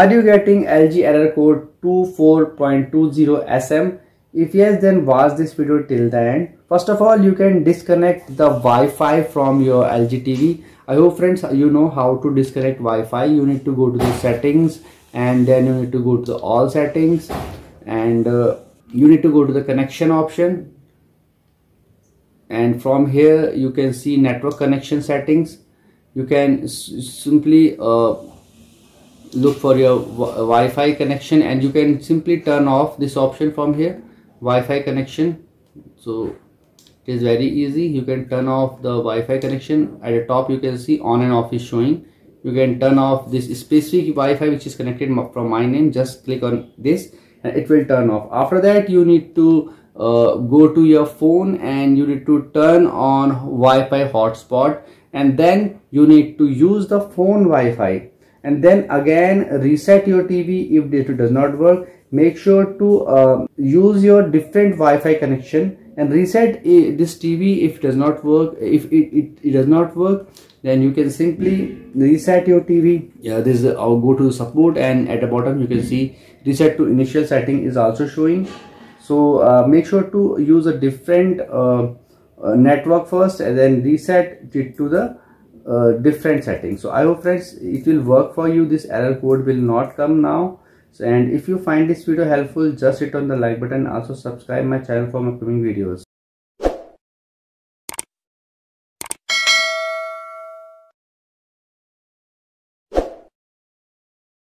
are you getting LG error code 24.20SM if yes then watch this video till the end. First of all you can disconnect the Wi-Fi from your LG TV I hope friends you know how to disconnect Wi-Fi. You need to go to the settings and then you need to go to the all settings and uh, you need to go to the connection option. And from here you can see network connection settings. You can simply uh, look for your Wi-Fi connection and you can simply turn off this option from here Wi-Fi connection. So it is very easy. You can turn off the Wi-Fi connection. At the top you can see on and off is showing. You can turn off this specific Wi-Fi which is connected from my name. Just click on this and it will turn off. After that you need to uh, go to your phone and you need to turn on Wi-Fi hotspot and then you need to use the phone Wi-Fi and then again reset your TV if it does not work. Make sure to uh, use your different Wi-Fi connection and reset this TV if it does not work if it, it, it does not work then you can simply reset your TV yeah this is I'll go to support and at the bottom you can see reset to initial setting is also showing. So uh, make sure to use a different uh, uh, network first and then reset it to the different settings so i hope friends it will work for you. This error code will not come now. So, and if you find this video helpful just hit on the like button. Also subscribe my channel for my upcoming videos